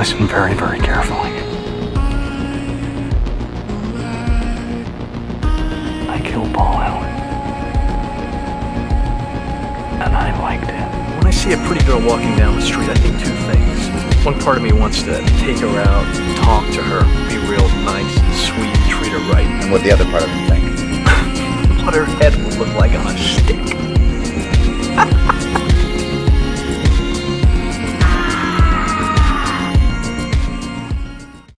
Listen very, very carefully. I killed Paul Allen. And I liked it. When I see a pretty girl walking down the street, I think two things. One part of me wants to take her out, talk to her, be real nice and sweet, treat her right. And what the other part of me think? What her head would look like on a stick.